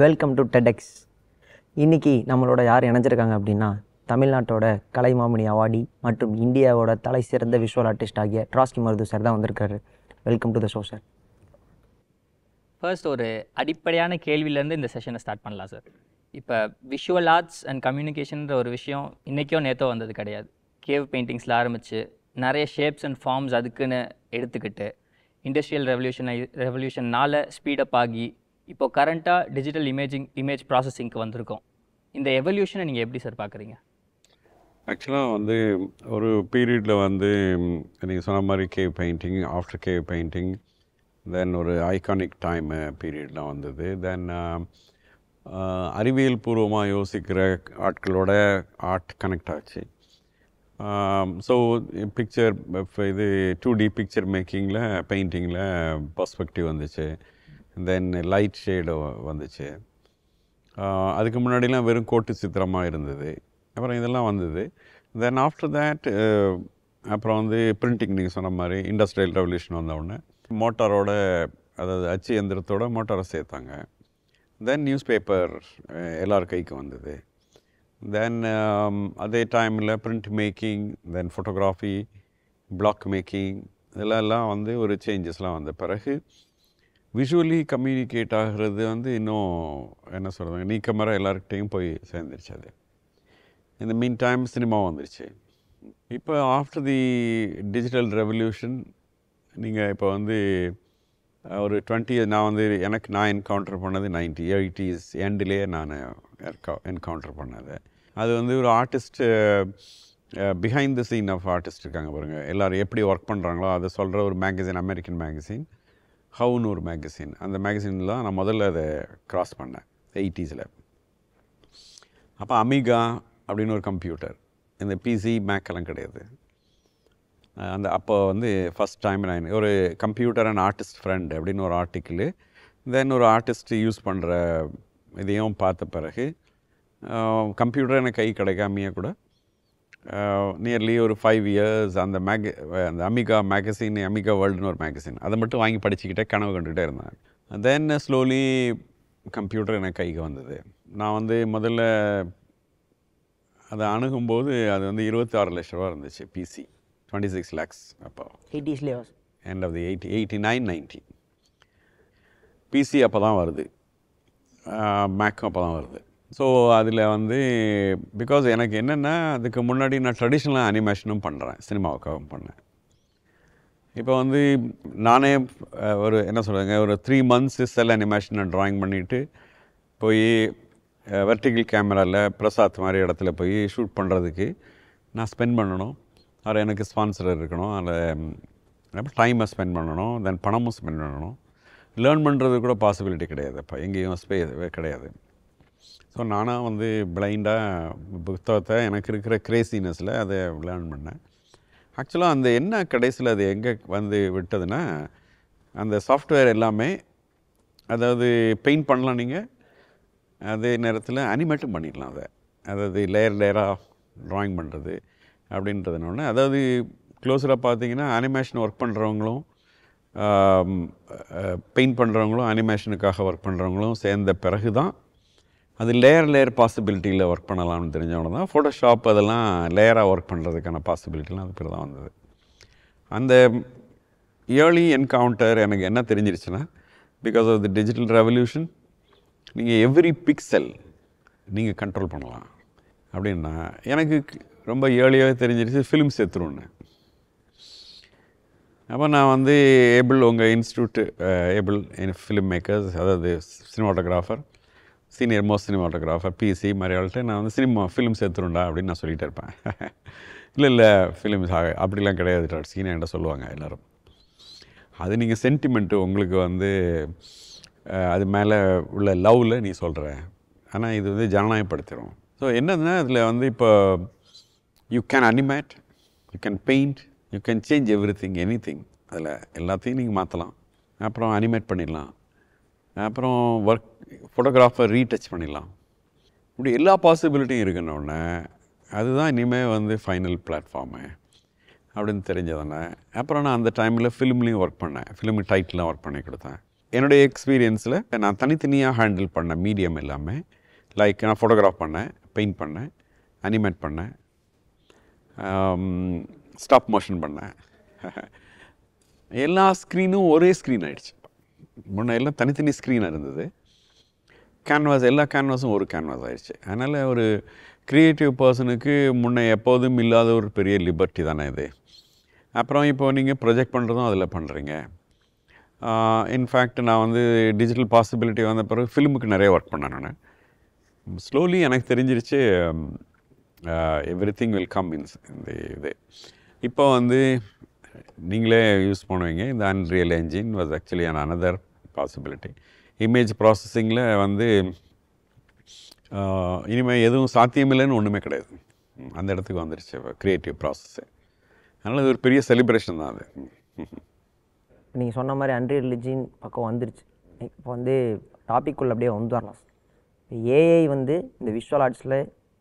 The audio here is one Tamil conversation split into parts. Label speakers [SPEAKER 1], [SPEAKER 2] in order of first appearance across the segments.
[SPEAKER 1] வெல்கம் டு டெடெக்ஸ் இன்னைக்கு நம்மளோட யார் இணைஞ்சிருக்காங்க அப்படின்னா தமிழ்நாட்டோட கலை கலைமாமணி அவார்டி மற்றும் இந்தியாவோட தலை சிறந்த விஷுவல் ஆர்டிஸ்ட் ஆகிய ட்ராஸ்கி மருது சார் தான் வந்திருக்காரு. Welcome to the show sir
[SPEAKER 2] first ஒரு அடிப்படையான கேள்வியிலேருந்து இந்த செஷனை ஸ்டார்ட் பண்ணலாம் சார் இப்போ விஷுவல் ஆர்ட்ஸ் அண்ட் கம்யூனிகேஷன்ற ஒரு விஷயம் இன்றைக்கோ நேற்றோ வந்தது கிடையாது. கேவ் பெயிண்டிங்ஸில் ஆரம்பித்து நிறைய ஷேப்ஸ் அண்ட் ஃபார்ம்ஸ் அதுக்குன்னு எடுத்துக்கிட்டு இண்டஸ்ட்ரியல் ரெவல்யூஷன் ரெவல்யூஷன்னால் ஸ்பீடப் ஆகி இப்போ கரண்ட்டாக டிஜிட்டல் இமேஜிங் இமேஜ் ப்ராசஸிங்க்கு வந்திருக்கோம். இந்த எவல்யூஷனை நீங்கள் எப்படி சார் பார்க்குறீங்க
[SPEAKER 3] ஆக்சுவலாக வந்து ஒரு பீரியடில் வந்து நீங்கள் சொன்ன மாதிரி cave painting after cave painting then ஒரு ஐகானிக் டைம் பீரியட்லாம் வந்தது. தென் அறிவியல் பூர்வமாக யோசிக்கிற ஆட்களோட ஆர்ட் கனெக்ட் ஆச்சு. ஸோ பிக்சர் இது டூ டி பிக்சர் மேக்கிங்கில் பெயிண்டிங்கில் பர்ஸ்பெக்டிவ் வந்துச்சு. தென் லைட் ஷேடு வந்துச்சு. அதுக்கு முன்னாடிலாம் வெறும் கோட்டு சித்திரமாக இருந்தது. அப்புறம் இதெல்லாம் வந்தது. தென் ஆஃப்டர் தேட் அப்புறம் வந்து பிரிண்டிங் நீங்கள் சொன்ன மாதிரி இண்டஸ்ட்ரியல் ரெவல்யூஷன் வந்தவுடனே மோட்டாரோட அதாவது அச்சு எந்திரத்தோட மோட்டாரை சேர்த்தாங்க. தென் நியூஸ் பேப்பர் எல்லார் கைக்கு வந்தது. தென் அதே டைமில் print making then photography block making இதெல்லாம் வந்து ஒரு சேஞ்சஸ்லாம் வந்த பிறகு விஷுவலி கம்யூனிகேட் ஆகிறது வந்து இன்னும் என்ன சொல்கிறாங்க நீக்கமர எல்லாருக்கிட்டையும் போய் சேர்ந்துருச்சு அது. இந்த மீன் டைம் சினிமா வந்துருச்சு. இப்போ ஆஃப்டர் தி டிஜிட்டல் ரெவல்யூஷன் நீங்கள் இப்போ வந்து ஒரு டுவெண்ட்டி நான் வந்து எனக்கு நான் என்கவுண்டர் பண்ணது நைன்டி எயிட்டிஸ் எண்டிலே நான் என்கவுண்டர் பண்ணது. அது வந்து ஒரு artist behind the scene of artist இருக்காங்க பாருங்கள் எல்லோரும் எப்படி ஒர்க் பண்ணுறாங்களோ அதை சொல்கிற ஒரு மேகசின் அமெரிக்கன் மேகசின் ஹவுன்னு ஒரு மேகசின் அந்த மேகசினில் நான் முதல்ல அதை கிராஸ் பண்ணேன். எயிட்டிஸில் அப்போ அமிகா அப்படின்னு ஒரு கம்ப்யூட்டர் இந்த பிசி மேக்கெல்லாம் கிடையாது. அந்த அப்போ வந்து ஃபஸ்ட் டைம் நான் ஒரு கம்ப்யூட்டர் அண்ட் ஆர்டிஸ்ட் ஃப்ரெண்ட் அப்படின்னு ஒரு ஆர்டிக்கிள் தென் ஒரு ஆர்டிஸ்ட் யூஸ் பண்ணுற இதையும் பார்த்த பிறகு கம்ப்யூட்டர் எனக்கு கை கிடைக்காமையே கூட நியர்லி ஒரு ஃபைவ் இயர்ஸ் அந்த மேக அந்த அமிகா மேகசின் அமிகா வேர்ல்டுன்னு ஒரு மேகசின் அதை மட்டும் வாங்கி படிச்சுக்கிட்டே கனவு கண்டுகிட்டே இருந்தேன் தென் ஸ்லோலி கம்ப்யூட்டர் எனக்கு கைக்கு வந்தது. நான் வந்து முதல்ல அதை அணுகும்போது அது வந்து இருபத்தாறு லட்ச ரூபா இருந்துச்சு பிசி டுவெண்ட்டி சிக்ஸ் லேக்ஸ் அப்போ.
[SPEAKER 1] எயிட்டிஸ்லேயே
[SPEAKER 3] end of the eighty eighty nine ninety PC அப்போ தான் வருது. மேக்கும் அப்போ தான் வருது. ஸோ அதில் வந்து பிகாஸ் எனக்கு என்னென்னா அதுக்கு முன்னாடி நான் ட்ரெடிஷ்னல் அனிமேஷனும் பண்ணுறேன் சினிமாவுக்காகவும் பண்ணேன். இப்போ வந்து நானே ஒரு என்ன சொல்கிறேங்க ஒரு த்ரீ மந்த்ஸ் செல் அனிமேஷனை ட்ராயிங் பண்ணிவிட்டு போய் வெர்டிகல் கேமராவில் பிரசாத் மாதிரி இடத்துல போய் ஷூட் பண்ணுறதுக்கு நான் ஸ்பெண்ட் பண்ணணும். அதில் எனக்கு ஸ்பான்சர் இருக்கணும். அதில் டைமை ஸ்பெண்ட் பண்ணணும். தென் பணமும் ஸ்பெண்ட் பண்ணணும். லேர்ன் பண்ணுறது கூட பாசிபிலிட்டி கிடையாது. அப்போ எங்கேயும் ஸ்பே கிடையாது. ஸோ நானாக வந்து பிளைண்டாக புத்தகத்தை எனக்கு இருக்கிற கிரேசினஸில் அதை லேர்ன் பண்ணேன். ஆக்சுவலாக அந்த என்ன கடைசியில் அது எங்கே வந்து விட்டதுன்னா அந்த சாஃப்ட்வேர் எல்லாமே அதாவது பெயிண்ட் பண்ணலாம் நீங்கள் அதே நேரத்தில் அனிமேட்டும் பண்ணிடலாம் அதை. அதாவது லேயர் லேயராக ட்ராயிங் பண்ணுறது அப்படின்றதுனால அதாவது க்ளோஸராக பார்த்தீங்கன்னா அனிமேஷன் ஒர்க் பண்ணுறவங்களும் பெயிண்ட் பண்ணுறவங்களும் அனிமேஷனுக்காக ஒர்க் பண்ணுறவங்களும் சேர்ந்த பிறகு தான் அது லேயர் லேயர் பாசிபிலிட்டியில் ஒர்க் பண்ணலாம்னு தெரிஞ்சவன தான் ஃபோட்டோஷாப் அதெல்லாம் லேயராக ஒர்க் பண்ணுறதுக்கான பாசிபிலிட்டிலாம் அது பேர் தான் வந்தது. அந்த இயர்லி என்கவுண்டர் எனக்கு என்ன தெரிஞ்சிருச்சுன்னா because of the digital revolution நீங்கள் எவ்ரி பிக்சல் நீங்கள் கண்ட்ரோல் பண்ணலாம். அப்படின்னா எனக்கு ரொம்ப ஏர்லியாகவே தெரிஞ்சிருச்சு ஃபிலிம் சேர்த்துருன்னு அப்போ நான் வந்து ஏபிள் உங்கள் இன்ஸ்டியூட்டு ஏபிள் ஃபிலிம் மேக்கர்ஸ் அதாவது cinematographer senior most cinematographer PC மாதிரி ஆள்கிட்ட நான் வந்து சினிமா ஃபிலிம் சேர்த்துருண்டா அப்படின்னு நான் சொல்லிகிட்டே இருப்பேன். இல்லை இல்லை ஃபிலிம் அப்படிலாம் கிடையாது சீனியர் என்கிட்ட சொல்லுவாங்க எல்லோரும். அது நீங்கள் சென்டிமெண்ட்டு உங்களுக்கு வந்து அது மேலே உள்ள லவ்வில் நீ சொல்கிற ஆனால் இது வந்து ஜனநாயகப்படுத்திடும் ஸோ என்னதுன்னா அதில் வந்து இப்போ you can animate you can paint you can change everything anything அதில் எல்லாத்தையும் நீங்கள் மாற்றலாம் அப்புறம் அனிமேட் பண்ணிடலாம். அப்புறம் ஒர்க் ஃபோட்டோகிராஃபை ரீடச் பண்ணிடலாம். இப்படி எல்லா பாசிபிலிட்டியும் இருக்குன்னொடனே அதுதான் இனிமேல் வந்து ஃபைனல் பிளாட்ஃபார்மு அப்படின்னு தெரிஞ்சதானே அப்புறம் நான் அந்த டைமில் ஃபிலிம்லேயும் ஒர்க் பண்ணேன். ஃபிலிம் டைட்டிலாம் ஒர்க் பண்ணி கொடுத்தேன். என்னுடைய எக்ஸ்பீரியன்ஸில் நான் தனித்தனியாக ஹேண்டில் பண்ணேன் மீடியம் எல்லாமே லைக் நான் ஃபோட்டோகிராஃப் பண்ணேன் பெயிண்ட் பண்ணேன் um, அனிமேட் பண்ணேன் ஸ்டாப் மோஷன் பண்ணேன். எல்லா ஸ்க்ரீனும் ஒரே ஸ்க்ரீன் ஆயிடுச்சு. முன்ன எல்லாம் தனித்தனி ஸ்க்ரீனாக இருந்தது. கேன்வாஸ் எல்லா கேன்வாஸும் ஒரு கேன்வாஸ் ஆயிடுச்சு. அதனால் ஒரு க்ரியேட்டிவ் பர்சனுக்கு முன்னே எப்போதும் இல்லாத ஒரு பெரிய லிபர்ட்டி தானே இது. அப்புறம் இப்போ நீங்கள் ப்ரொஜெக்ட் பண்ணுறதும் அதில் பண்ணுறீங்க இன்ஃபேக்ட் நான் வந்து டிஜிட்டல் பாசிபிலிட்டி வந்த பிறகு ஃபிலிமுக்கு நிறைய ஒர்க் பண்ணேன் நான். ஸ்லோலி எனக்கு தெரிஞ்சிருச்சு எவ்ரி திங் வில் கம் இன்ஸ் இந்த இது. இப்போ வந்து நீங்களே யூஸ் பண்ணுவீங்க. இந்த unreal engine was actually an another possibility image ப்ராசஸிங்கில் வந்து இனிமேல் எதுவும் சாத்தியமில்லைன்னு ஒன்றுமே கிடையாது. அந்த இடத்துக்கு வந்துருச்சு க்ரியேட்டிவ் ப்ராசஸ்ஸு அதனால் இது ஒரு பெரிய செலிப்ரேஷன் தான் அது.
[SPEAKER 1] நீங்கள் சொன்ன மாதிரி அன்ரியல் ரிலிஜின் பக்கம் வந்துருச்சு. இப்போ வந்து டாபிக்குள்ள அப்படியே வந்து வரலாம் ஏஐ வந்து இந்த விஷுவல் ஆர்ட்ஸில்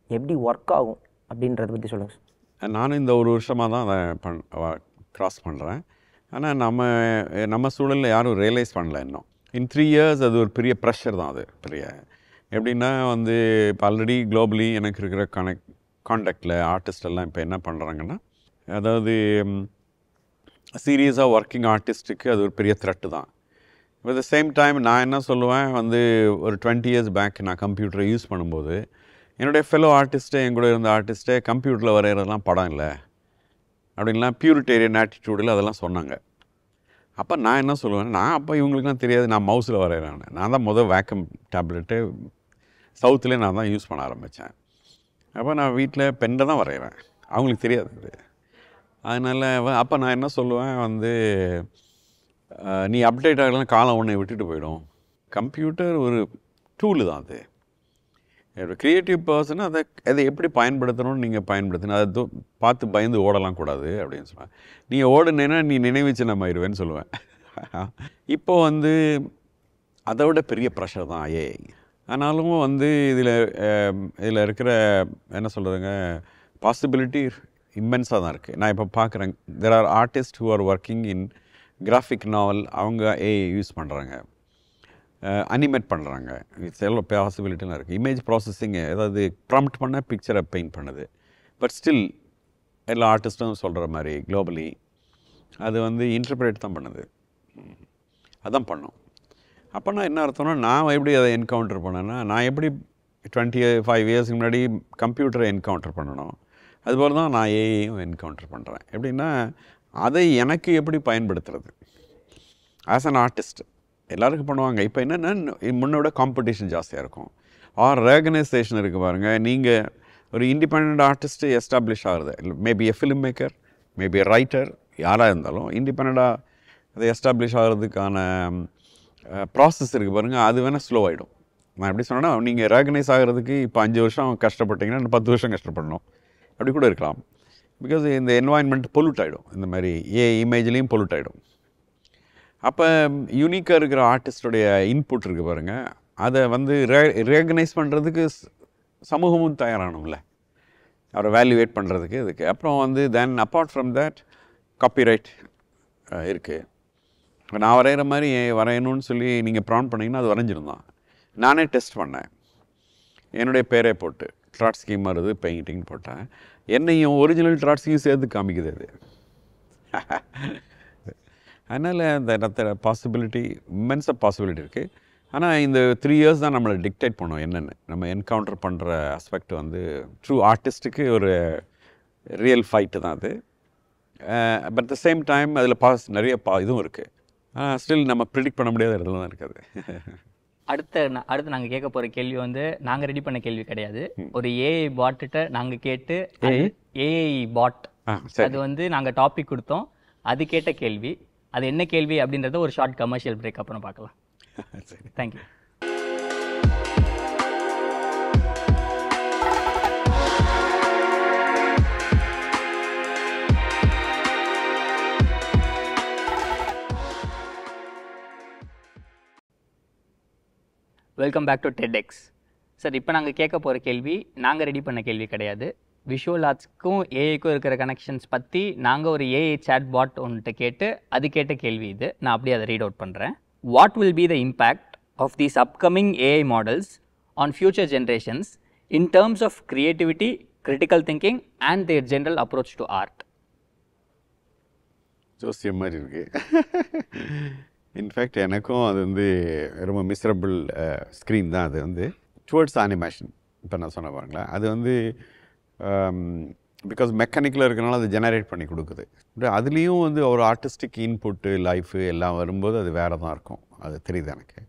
[SPEAKER 1] எப்படி ஒர்க் ஆகும் அப்படின்றத பற்றி சொல்லுங்கள் சார்
[SPEAKER 3] நானும் இந்த ஒரு வருஷமாக தான் அதை பண் க்ராஸ் பண்ணுறேன் ஆனால் நம்ம நம்ம சூழலில் யாரும் ரியலைஸ் பண்ணல இன்னும். இன் த்ரீ இயர்ஸ் அது ஒரு பெரிய ப்ரெஷர் தான் அது பெரிய. எப்படின்னா வந்து இப்போ ஆல்ரெடி குளோபலி எனக்கு இருக்கிற கனெக்ட் காண்டாக்டில் ஆர்டிஸ்ட் எல்லாம் இப்போ என்ன பண்ணுறாங்கன்னா அதாவது சீரியஸாக ஒர்க்கிங் ஆர்டிஸ்ட்டுக்கு அது ஒரு பெரிய த்ரெட்டு தான். இப்போ த சேம் டைம் நான் என்ன சொல்லுவேன் வந்து ஒரு டுவெண்ட்டி இயர்ஸ் பேக் நான் கம்ப்யூட்டரை யூஸ் பண்ணும்போது என்னுடைய ஃபெலோ ஆர்டிஸ்ட்டு என் கூட இருந்த ஆர்டிஸ்ட்டே கம்ப்யூட்டரில் வரைகிறதெல்லாம் படம் இல்லை. அப்படின்லாம் பியூரிட்டேரியன் ஆட்டிடியூடில் அதெல்லாம் சொன்னாங்க. அப்போ நான் என்ன சொல்லுவேன் நான் அப்போ இவங்களுக்குலாம் தெரியாது நான் மவுஸில் வரைகிறேன் நான். தான் முதல் வேக்கம் டேப்லெட்டு சவுத்துலேயே நான் தான் யூஸ் பண்ண ஆரம்பித்தேன் அப்போ நான் வீட்டில் பெண்டை தான் வரைகிறேன் அவங்களுக்கு தெரியாது இது அதனால் அப்போ நான் என்ன சொல்லுவேன் வந்து நீ அப்டேட் ஆகலாம் காலம் ஒன்றை விட்டுட்டு போயிடும். கம்ப்யூட்டர் ஒரு டூலு தான் அது. க்ரியேட்டிவ் பர்சன் அதை அதை எப்படி பயன்படுத்தணும்னு நீங்கள் பயன்படுத்தணும் அதை தூ- பார்த்து பயந்து ஓடலாம் கூடாது அப்படின்னு சொல்லுவேன் நீங்கள் ஓடுனேன்னா நீ நினைவு சின்னமாயிருவேன்னு சொல்லுவேன். இப்போ வந்து அதை விட பெரிய ப்ரெஷர் தான் ஏஐ ஆனாலும் வந்து இதில் இதில் இருக்கிற என்ன சொல்கிறதுங்க பாசிபிலிட்டி இம்மென்ஸாக தான் இருக்குது நான் இப்போ பார்க்குறேன் there are artist who are working in graphic novel அவங்க ஏஐ யூஸ் பண்ணுறாங்க அனிமேட் பண்ணுறாங்க இட்ஸ் எவ்வளோ பாசிபிலிட்டிலாம் இருக்குது இமேஜ் ப்ராசஸிங் ஏதாவது ப்ராம்ப்ட் பண்ண பிக்சரை பெயிண்ட் பண்ணுது. பட் ஸ்டில் எல்லா ஆர்டிஸ்ட்டும் சொல்கிற மாதிரி குளோபலி அது வந்து இன்டர்பிரேட் தான் பண்ணுது. அதான் பண்ணும். அப்போனா என்ன அர்த்தம்னா நான் எப்படி அதை என்கவுண்டர் பண்ணேன்னா நான் எப்படி டுவெண்ட்டி ஃபைவ் இயர்ஸ்க்கு முன்னாடி கம்ப்யூட்டரை என்கவுண்டர் பண்ணணும் அதுபோல் தான் நான் ஏஐயும் என்கவுண்டர் பண்ணுறேன் எப்படின்னா அதை எனக்கு எப்படி பயன்படுத்துறது? ஆஸ் அன் ஆர்டிஸ்ட் எல்லாருக்கும் பண்ணுவாங்க. இப்போ என்னென்னா முன்னோட காம்படிஷன் ஜாஸ்தியாக இருக்கும். ஆர் ரெகனைசேஷன் இருக்குது பாருங்கள் நீங்கள் ஒரு இண்டிபெண்ட் ஆர்டிஸ்ட்டு எஸ்டாப்ளிஷ் ஆகுது maybe a film maker maybe a writer யாராக இருந்தாலும் இண்டிபெண்ட்டாக அது எஸ்டாப்ளிஷ் ஆகிறதுக்கான ப்ராசஸ் இருக்குது பாருங்கள் அது வேணால் ஸ்லோ ஆகிடும் நான் எப்படி சொன்னேன்னா நீங்கள் ரெகனைஸ் ஆகிறதுக்கு இப்போ அஞ்சு வருஷம் கஷ்டப்பட்டீங்கன்னா இன்னும் பத்து வருஷம் கஷ்டப்படணும். அப்படி கூட இருக்கலாம். பிகாஸ் இந்த என்வாயன்மெண்ட் பொல்யூட் ஆகிடும் இந்த மாதிரி ஏ இமேஜ்லேயும் பொல்யூட் ஆகிடும் அப்போ யூனிக்காக இருக்கிற ஆர்டிஸ்டுடைய இன்புட் இருக்குது பாருங்கள் அதை வந்து ரே ரெகனைஸ் பண்ணுறதுக்கு சமூகமும் தயாரானும்ல. அவரை வேல்யூவேட் பண்ணுறதுக்கு இதுக்கு. அப்புறம் வந்து then apart from that copyright இருக்குது இப்போ நான் வரைகிற மாதிரி வரையணும்னு சொல்லி நீங்கள் ப்ரான் பண்ணிங்கன்னா அது வரைஞ்சிருந்தான். நானே டெஸ்ட் பண்ணேன். என்னுடைய பேரே போட்டு. ட்ராட்ஸ்கி மாறுது வருது பெயிண்டிங் போட்டேன். என்னையும் ஒரிஜினல் ட்ராட்ஸ்கியும் சேர்த்து காமிக்குது அது. அதனால் அந்த பாசிபிலிட்டி இம்மென்ஸாக பாசிபிலிட்டி இருக்குது ஆனால் இந்த த்ரீ இயர்ஸ் தான் நம்மளை டிக்டேட் பண்ணோம் என்னென்னு. நம்ம என்கவுண்டர் பண்ணுற அஸ்பெக்ட் வந்து ட்ரூ ஆர்டிஸ்ட்டுக்கு ஒரு ரியல் ஃபைட்டு தான் அது. பட் த சேம் டைம் அதில் பாஸ் நிறைய பா இதுவும் இருக்குது ஆனால் ஸ்டில் நம்ம ப்ரிடிக்ட் பண்ண முடியாத இடத்துல தான் இருக்குது
[SPEAKER 2] அடுத்த அடுத்து நாங்கள் கேட்க போகிற கேள்வி வந்து நாங்கள் ரெடி பண்ண கேள்வி கிடையாது. ஒரு ஏஐ பாட்டுகிட்ட நாங்கள் கேட்டு ஏஐ பாட் அது வந்து நாங்கள் டாபிக் கொடுத்தோம். அது கேட்ட கேள்வி அது என்ன கேள்வி அப்படின்றத ஒரு ஷார்ட் கமர்ஷியல் பிரேக் அப்புறம் பார்க்கலாம்.
[SPEAKER 3] சரி.
[SPEAKER 2] Thank you welcome back to TEDx sir இப்போ நாங்கள் கேட்க போகிற கேள்வி நாங்கள் ரெடி பண்ண கேள்வி கிடையாது. விஷுவல் ஆர்ட்ஸ்க்கும் ஏஐக்கும் இருக்கிற கனெக்ஷன்ஸ் பற்றி நாங்கள் ஒரு ஏஐ சேட் பாட் ஒன்றுட்ட கேட்டு அது கேட்ட கேள்வி இது. நான் அப்படியே அதை ரீட் அவுட் பண்ணுறேன் what will be the impact of these upcoming AI models on future generations in terms of creativity critical thinking and their general approach to art
[SPEAKER 3] ஜோசியம் மாதிரி இருக்கு. இன்ஃபேக்ட் எனக்கும் அது வந்து ரொம்ப மிஸ்ரபிள் ஸ்க்ரீன் தான் அது வந்து. டுவர்ட்ஸ் அனிமேஷன் இப்போ நான் சொன்ன பாருங்களேன். அது வந்து பிகாஸ் மெக்கானிக்கில் இருக்கனால அது ஜெனரேட் பண்ணி கொடுக்குது. அதுலேயும் வந்து ஒரு ஆர்டிஸ்டிக் இன்புட்டு லைஃபு எல்லாம் வரும்போது அது வேறு தான் இருக்கும். அது தெரியுது எனக்கு.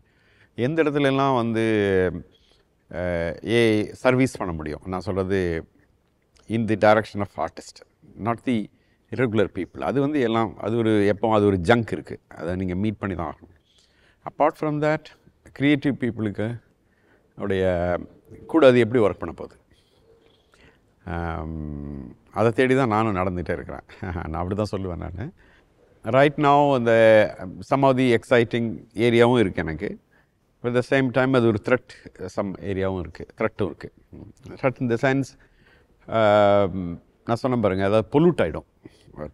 [SPEAKER 3] எந்த இடத்துலலாம் வந்து ஏ சர்வீஸ் பண்ண முடியும்? நான் சொல்கிறது in the direction of artist not the regular people அது வந்து எல்லாம் அது ஒரு எப்போ அது ஒரு ஜங்க் இருக்குது அதை நீங்கள் மீட் பண்ணி தான் ஆகணும். அப்பார்ட் ஃப்ரம் தேட் க்ரியேட்டிவ் பீப்புளுக்கு உடைய கூட அது எப்படி ஒர்க் பண்ண போகுது? அதை தேடி தான் நானும் நடந்துகிட்டே இருக்கிறேன். நான் அப்படி தான் சொல்லுவேன் நான். ரைட் now அந்த சம் ஆஃப் தி எக்ஸைட்டிங் ஏரியாவும் இருக்குது எனக்கு. அட் த சேம் டைம் அது ஒரு த்ரெட் சம் ஏரியாவும் இருக்குது த்ரெட்டும் இருக்குது த்ரெட் இன் த சென்ஸ் நான் சொன்ன பாருங்கள் அதாவது பொல்யூட் ஆகிடும்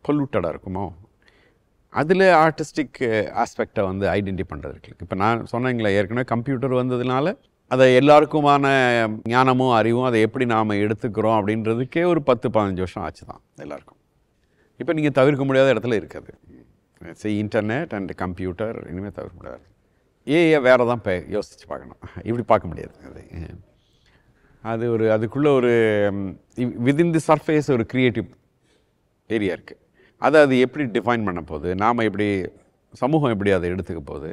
[SPEAKER 3] பொல்யூட்டடாக இருக்குமோ? அதில் ஆர்டிஸ்டிக் ஆஸ்பெக்டை வந்து ஐடென்டி பண்ணுறது இருக்கு. இப்போ நான் சொன்னேங்களே ஏற்கனவே கம்ப்யூட்டர் வந்ததுனால அதை எல்லாருக்குமான ஞானமும் அறிவும் அதை எப்படி நாம் எடுத்துக்கிறோம் அப்படின்றதுக்கே ஒரு பத்து பதினஞ்சு வருஷம் ஆச்சு தான் எல்லாருக்கும். இப்போ நீங்கள் தவிர்க்க முடியாத இடத்துல இருக்குது. சரி இன்டர்நெட் அண்ட் கம்ப்யூட்டர் இனிமேல் தவிர்க்க முடியாது. ஏஏ வேறு தான் இப்போ யோசித்து பார்க்கணும். இப்படி பார்க்க முடியாது. அது அது ஒரு அதுக்குள்ளே ஒரு விதின் தி சர்ஃபேஸ் ஒரு க்ரியேட்டிவ் ஏரியா இருக்குது அதை அது எப்படி டிஃபைன் பண்ண போகுது? நாம் எப்படி சமூகம் எப்படி அதை எடுத்துக்க போகுது?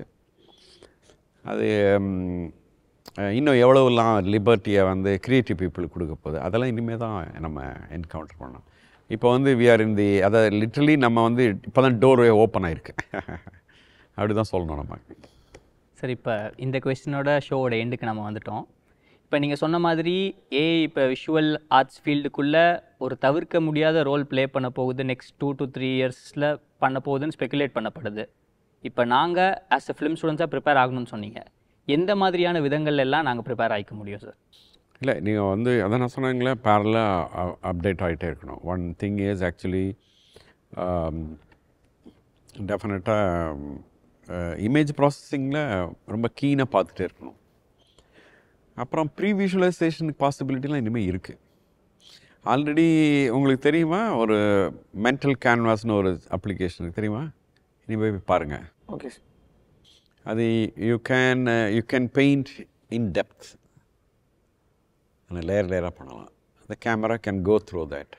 [SPEAKER 3] அது இன்னும் எவ்வளோலாம் லிபர்ட்டியை வந்து க்ரியேட்டிவ் பீப்புள் கொடுக்க போகுது? அதெல்லாம் இனிமேல் தான் நம்ம என்கவுண்டர் பண்ணோம் இப்போ வந்து வி ஆர் இன் தி அதை லிட்ரலி நம்ம வந்து இப்போ தான் டோர்வே ஓப்பன் ஆயிருக்கு. அப்படி தான் சொல்லணும் நம்ம.
[SPEAKER 2] சரி இப்போ இந்த கொஸ்டினோட ஷோவோட எண்டுக்கு நம்ம வந்துட்டோம். இப்போ நீங்கள் சொன்ன மாதிரி ஏஐ இப்போ விஷுவல் ஆர்ட்ஸ் ஃபீல்டுக்குள்ளே ஒரு தவிர்க்க முடியாத ரோல் ப்ளே பண்ண போகுது. நெக்ஸ்ட் டூ டு த்ரீ இயர்ஸில் பண்ண போகுதுன்னு ஸ்பெகுலேட் பண்ணப்படுது. இப்போ நாங்கள் ஆஸ் அ ஃபிலிம் ஸ்டூடெண்ட்ஸாக ப்ரிப்பேர் ஆகணும்னு சொன்னீங்க. எந்த மாதிரியான விதங்கள்ல எல்லாம் நாங்கள் ப்ரிப்பேர் ஆகிக்க முடியும் சார்
[SPEAKER 3] இல்லை நீங்கள் வந்து அதான் நான் சொன்னாங்களே பேரலாக அப்டேட் ஆகிட்டே இருக்கணும். ஒன் திங் இஸ் ஆக்சுவலி டெஃபினட்டாக இமேஜ் ப்ராசஸிங்கில் ரொம்ப கீனாக பார்த்துட்டே இருக்கணும். அப்புறம் ப்ரீ விஷுவலைசேஷனுக்கு பாசிபிலிட்டிலாம் இனிமேல் இருக்குது ஆல்ரெடி உங்களுக்கு தெரியுமா? ஒரு மென்டல் கேன்வாஸ்னு ஒரு அப்ளிகேஷனுக்கு தெரியுமா? இனிமேல் பாருங்கள்
[SPEAKER 1] ஓகே
[SPEAKER 3] அது you can you can paint in depth அந்த லேயர் லேயராக பண்ணலாம். The camera can go through that.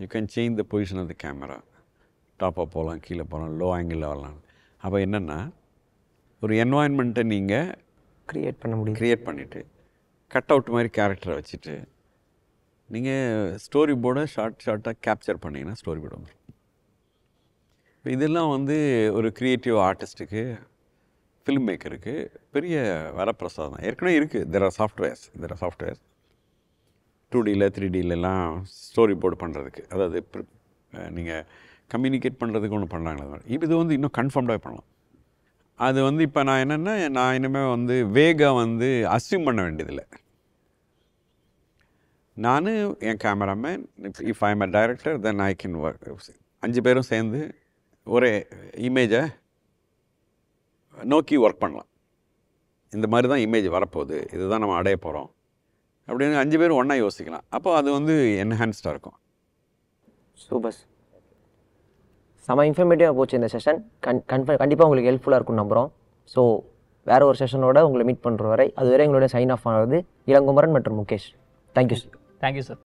[SPEAKER 3] You can change the position of the camera. டாப்பாக போகலாம் கீழே போகலாம் லோ ஆங்கிளில் வரலாம். அப்போ என்னென்னா ஒரு என்வாயன்மெண்ட்டை நீங்கள்
[SPEAKER 1] க்ரியேட் பண்ண முடியும்.
[SPEAKER 3] க்ரியேட் பண்ணிவிட்டு கட் அவுட் மாதிரி கேரக்டரை வச்சுட்டு நீங்கள் ஸ்டோரி போர்டை ஷார்ட் ஷார்ட்டாக கேப்சர் பண்ணிங்கன்னா ஸ்டோரி போர்டு வந்துடும் இதெல்லாம் வந்து ஒரு க்ரியேட்டிவ் ஆர்டிஸ்ட்டுக்கு ஃபில்ம் மேக்கருக்கு பெரிய வரப்பிரசாதம். தான் ஏற்கனவே இருக்குது there are softwares there are softwares two டியில் த்ரீ டிலெலாம் ஸ்டோரி போர்டு பண்ணுறதுக்கு அதாவது நீங்கள் கம்யூனிகேட் பண்ணுறதுக்கு ஒன்று பண்ணுறாங்களே இது வந்து இன்னும் கன்ஃபார்ம்டாக பண்ணலாம். அது வந்து இப்போ நான் என்னென்னா நான் இனிமேல் வந்து வேகம் வந்து அஸ்யூம் பண்ண வேண்டியதில்லை. நான் என் cameraman if I am a director then I can work அஞ்சு பேரும் சேர்ந்து ஒரே இமேஜை நோக்கி ஒர்க் பண்ணலாம். இந்த மாதிரி தான் இமேஜ் வரப்போகுது. இதுதான் நம்ம அடைய போகிறோம் அப்படின்னு அஞ்சு பேரும் ஒன்றா யோசிக்கலாம். அப்போ அது வந்து என்ஹான்ஸ்டாக இருக்கும்.
[SPEAKER 1] சூப்பர். செம இன்ஃபர்மேட்டிவாக போச்சு இந்த செஷன் கண் கன்ஃபர்ம் கண்டிப்பாக உங்களுக்கு ஹெல்ப்ஃபுல்லாக இருக்கும்னு நம்புகிறோம் ஸோ வேற ஒரு செஷனோட உங்களை மீட் பண்ணுற வரை அதுவரை எங்களோட சைன் ஆஃப் ஆனது இளங்குமரன் மற்றும் Mukesh. Thank you sir
[SPEAKER 2] thank you sir